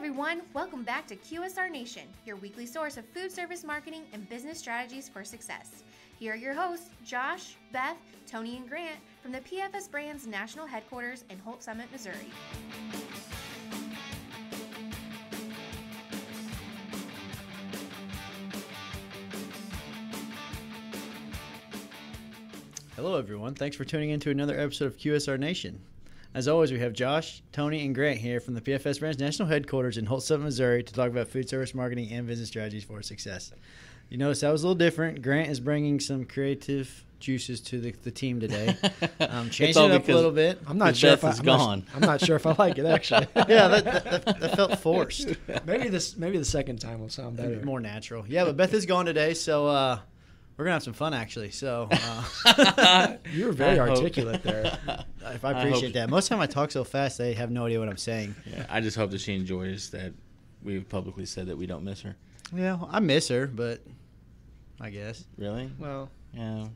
everyone, welcome back to QSR Nation, your weekly source of food service marketing and business strategies for success. Here are your hosts, Josh, Beth, Tony, and Grant from the PFS Brands National Headquarters in Holts Summit, Missouri. Hello, everyone. Thanks for tuning in to another episode of QSR Nation. As always, we have Josh, Tony, and Grant here from the PFS Brands National Headquarters in Holts Summit, Missouri to talk about food service marketing and business strategies for success. You notice that was a little different. Grant is bringing some creative juices to the, the team today, um, changing it up a little bit. I'm not sure if I, I'm gone. Not, I'm not sure if I like it actually. yeah, that, that, that, felt forced. Maybe this maybe the second time will sound better, more natural. Yeah, but Beth is gone today, so uh, we're gonna have some fun actually. So uh, you were very I articulate hope. there. If I appreciate I that. Most of the time I talk so fast, they have no idea what I'm saying. Yeah, I just hope that she enjoys that. We've publicly said that we don't miss her. Yeah, I miss her, but I guess. Really? Well, yeah.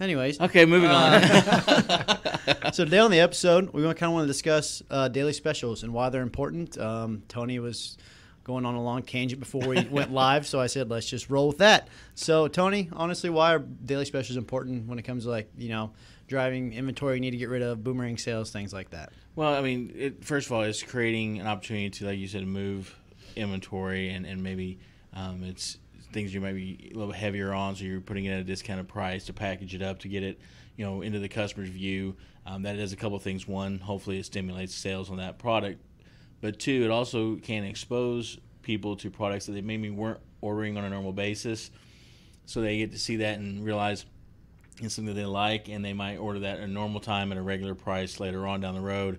Anyways. Okay, moving uh, on. so today on the episode, we kind of want to discuss uh, daily specials and why they're important. Um, Tony was going on a long tangent before we went live, so I said let's just roll with that. So Tony, honestly, why are daily specials important when it comes to like you know driving inventory you need to get rid of, boomerang sales, things like that? Well, I mean, it, first of all, it's creating an opportunity to, like you said, move inventory and and maybe um, it's things you might be a little heavier on, so you're putting it at a discounted price to package it up to get it, you know, into the customer's view. Um, that does a couple things. One, hopefully, it stimulates sales on that product, but two, it also can expose people to products that they maybe weren't ordering on a normal basis, so they get to see that and realize it's something they like, and they might order that at a normal time at a regular price later on down the road.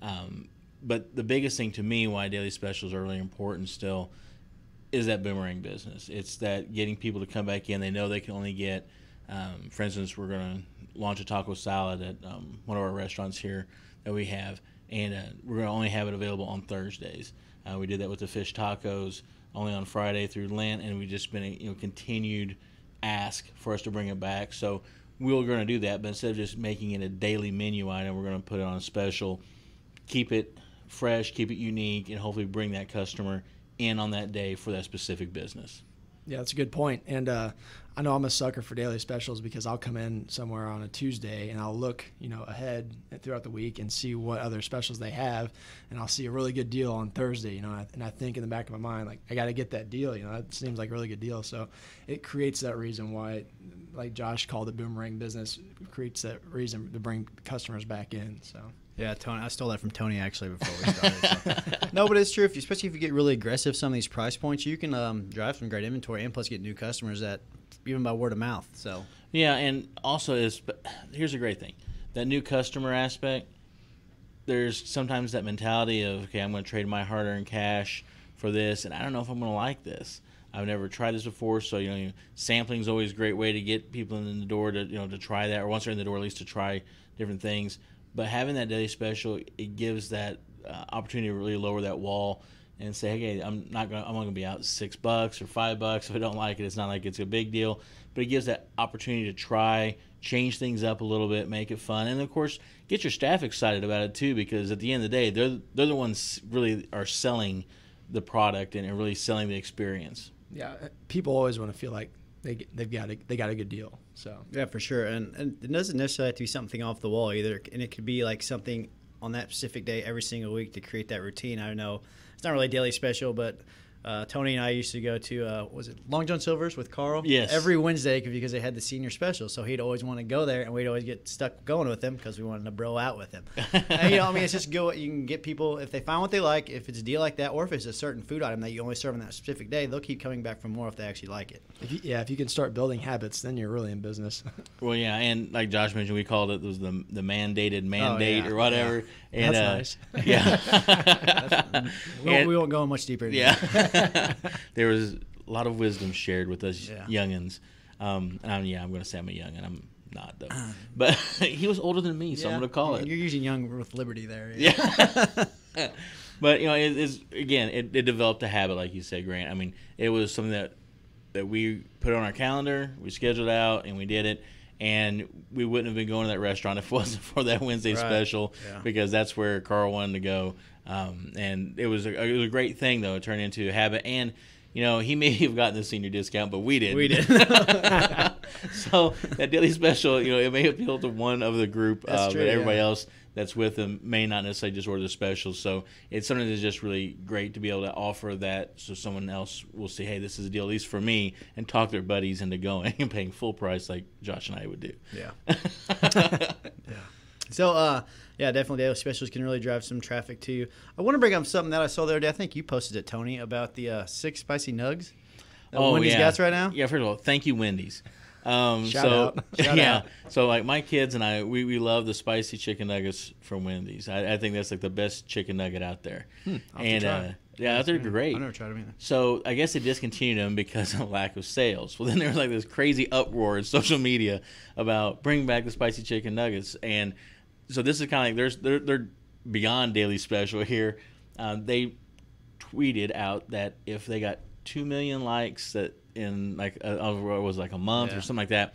Um, but the biggest thing to me why daily specials are really important still is that boomerang business. It's that getting people to come back in. They know they can only get, um, for instance, we're going to launch a taco salad at um, one of our restaurants here that we have, and uh, we're to only have it available on Thursdays. Uh, we did that with the fish tacos only on Friday through Lent, and we just been a you know continued ask for us to bring it back. So we are going to do that, but instead of just making it a daily menu item, we're going to put it on a special, keep it fresh, keep it unique, and hopefully bring that customer in on that day for that specific business. Yeah, that's a good point. And uh, I know I'm a sucker for daily specials because I'll come in somewhere on a Tuesday and I'll look, you know, ahead throughout the week and see what other specials they have, and I'll see a really good deal on Thursday, you know, and I think in the back of my mind like I got to get that deal, you know, that seems like a really good deal. So it creates that reason why, like Josh called it boomerang business, creates that reason to bring customers back in. So. Yeah, Tony. I stole that from Tony actually before we started. So. no, but it's true. If you, especially if you get really aggressive, some of these price points, you can um, drive some great inventory and plus get new customers that even by word of mouth. So yeah, and also is here's a great thing that new customer aspect. There's sometimes that mentality of okay, I'm going to trade my hard-earned cash for this, and I don't know if I'm going to like this. I've never tried this before, so you know, sampling is always a great way to get people in the door to you know to try that, or once they're in the door, at least to try different things. But having that daily special, it gives that uh, opportunity to really lower that wall and say, hey, I'm not going. I'm only going to be out six bucks or five bucks. If I don't like it, it's not like it's a big deal. But it gives that opportunity to try, change things up a little bit, make it fun, and of course, get your staff excited about it too. Because at the end of the day, they're they're the ones really are selling the product and really selling the experience. Yeah, uh, people always want to feel like they they've got a, they got a good deal. So yeah, for sure, and, and it doesn't necessarily have to be something off the wall either, and it could be like something on that specific day every single week to create that routine. I don't know it's not really daily special, but uh, Tony and I used to go to uh, was it Long John Silver's with Carl? Yes. Every Wednesday because they had the senior special, so he'd always want to go there, and we'd always get stuck going with him because we wanted to bro out with him. and, you know, I mean, it's just go. You can get people if they find what they like, if it's a deal like that, or if it's a certain food item that you only serve on that specific day, they'll keep coming back for more if they actually like it. If you, yeah, if you can start building habits, then you're really in business. well, yeah, and like Josh mentioned, we called it was the the mandated mandate oh, yeah. or whatever. Yeah. And, That's uh, nice. Yeah. we, won't, we, won't, go much deeper. yeah there was a lot of wisdom shared with us yeah. youngins. Um, and I'm, yeah, I'm going to say I'm a youngin. I'm not though, but he was older than me, so yeah. I'm going to call it. You're using young with liberty there. Yeah. yeah. but you know, it is again, it, it developed a habit, like you said, Grant. I mean, it was something that that we put on our calendar, we scheduled out, and we did it. And we wouldn't have been going to that restaurant if it wasn't for that Wednesday Right. special Yeah. because that's where Carl wanted to go. Um, and it was a, it was a great thing though. It turned into a habit, and you know he may have gotten the senior discount, but we didn't. We did. so that daily special, you know, it may appeal to one of the group, uh, true, but everybody yeah. else that's with them may not necessarily just order the specials. So it's something that's just really great to be able to offer that, so someone else will say, "Hey, this is a deal, at least for me," and talk their buddies into going and paying full price like Josh and I would do. Yeah. yeah. So, uh, yeah, definitely daily specials can really drive some traffic to you. I want to bring up something that I saw the other day. I think you posted it, Tony, about the uh, six spicy nugs that Wendy's Oh, yeah. got right now. Yeah, first of all, thank you, Wendy's. Um, so yeah, out. so like my kids and I, we, we love the spicy chicken nuggets from Wendy's. I, I think that's like the best chicken nugget out there. Hmm, I'll have to and uh, yeah, they're great. I never tried them either. So I guess they discontinued them because of lack of sales. Well, then there was like this crazy uproar in social media about bringing back the spicy chicken nuggets, and so this is kind of like there's they're, they're beyond daily special here. Um, they tweeted out that if they got two million likes that in like uh, over it was like a month Yeah. or something like that,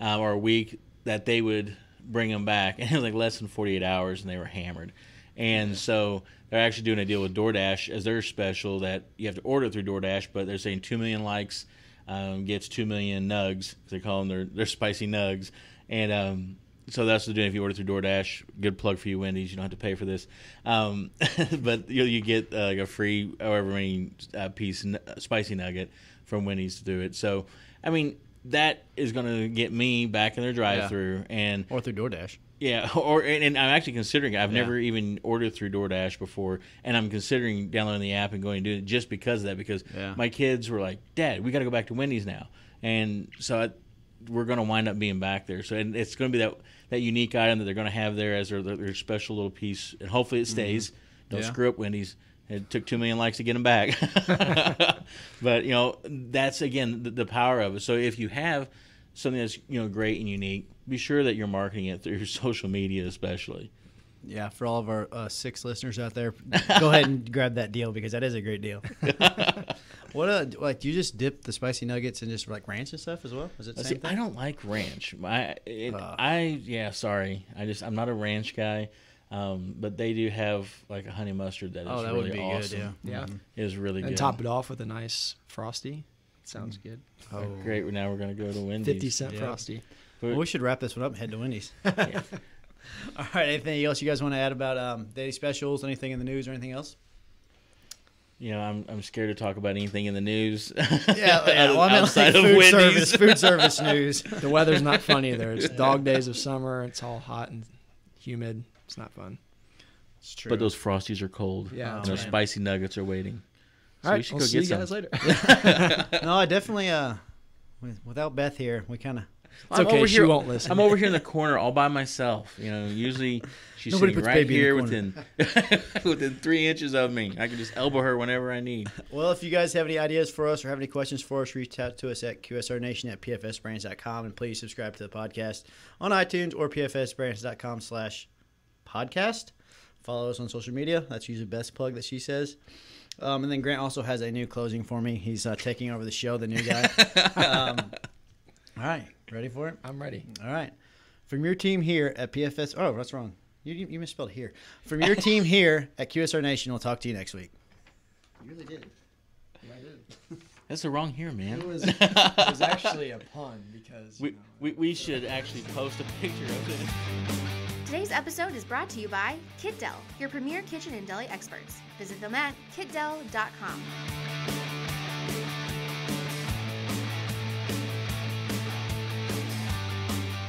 uh, or a week, that they would bring them back, and it was like less than 48 hours, and they were hammered. And so they're actually doing a deal with DoorDash as their special that you have to order through DoorDash, but they're saying two million likes um, gets two million nugs. They call them their their spicy nugs, and um, so that's the doing if you order through DoorDash. Good plug for you, Wendy's. You don't have to pay for this, um, but you you get uh, like a free however many uh, piece n- spicy nugget from Wendy's to do it. So I mean that is going to get me back in their drive-through and Or through DoorDash. yeah, or and, and I'm actually considering it. I've Yeah. never even ordered through DoorDash before, and I'm considering downloading the app and going to do it just because of that. Because Yeah. my kids were like, "Dad, we got to go back to Wendy's now," and so I, we're going to wind up being back there. So and it's going to be that that unique item that they're going to have there as their, their, their special little piece, and hopefully it stays. Don't Mm-hmm. Yeah. screw up Wendy's. It took two million likes to get them back, but you know that's again the, the power of it. So if you have something that's you know great and unique, be sure that you're marketing it through social media, especially. Yeah, for all of our uh, six listeners out there, go ahead and grab that deal because that is a great deal. what uh, like you just dip the spicy nuggets in just like ranch and stuff as well? Is it the See, same I don't like ranch. I, it, Uh. I, yeah, sorry. I just, I'm not a ranch guy. Um, but they do have like a honey mustard that is Oh, that really would be awesome. good. Yeah. Yeah. Mhm. It is really and good. top it off with a nice frosty. Sounds good. Oh, Great. Now we're gonna go to Wendy's. Fifty cent Yeah. frosty. But- Well, we should wrap this one up and head to Wendy's. yeah. All right. Anything else you guys want to add about um, daily specials? Anything in the news or anything else? You know, I'm, I'm scared to talk about anything in the news. Yeah, yeah. Well, I meant outside like of food Wendy's. service, food service news. The weather's not funny there. It's dog days of summer. It's all hot and humid. It's not fun. It's true. But those frosties are cold. Yeah, And those right. spicy nuggets are waiting. So all we should we'll go see get you some. guys later. no, I definitely uh, without Beth here, we kind of It's okay, she won't listen. I'm over here in the corner all by myself. You know, usually she's Nobody sitting right here within within three inches of me. I can just elbow her whenever I need. Well, if you guys have any ideas for us or have any questions for us, reach out to us at QSRNation at PFSBrands.com and please subscribe to the podcast on iTunes or PFSBrands.com slash podcast. Follow us on social media. That's usually the best plug that she says. Um, and then Grant also has a new closing for me. He's uh, taking over the show, the new guy. um, all right. Ready for it? I'm ready. All right. From your team here at PFS. Oh, that's wrong. You, you, you misspelled here. From your team here at QSR Nation, we'll talk to you next week. You really did. That's the wrong here, man. It was, it was actually a pun because we, we, we should actually post a picture of it. Today's episode is brought to you by KitDell, your premier kitchen and deli experts. Visit them at kitdell.com.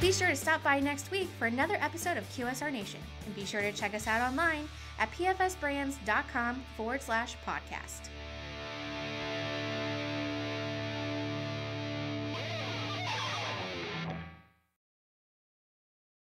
Be sure to stop by next week for another episode of QSR Nation, and be sure to check us out online at pfsbrands.com forward slash podcast.